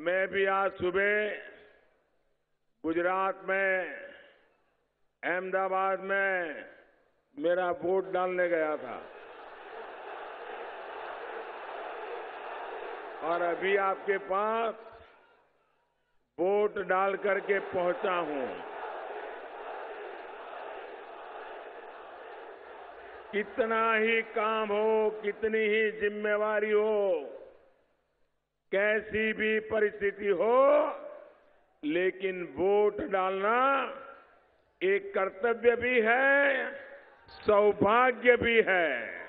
मैं भी आज सुबह गुजरात में, अहमदाबाद में मेरा वोट डालने गया था। और अभी आपके पास वोट डाल करके पहुँचा हूँ। कितना ही काम हो, कितनी ही जिम्मेवारी हो कैसी भी परिस्थिति हो लेकिन वोट डालना एक कर्तव्य भी है सौभाग्य भी है।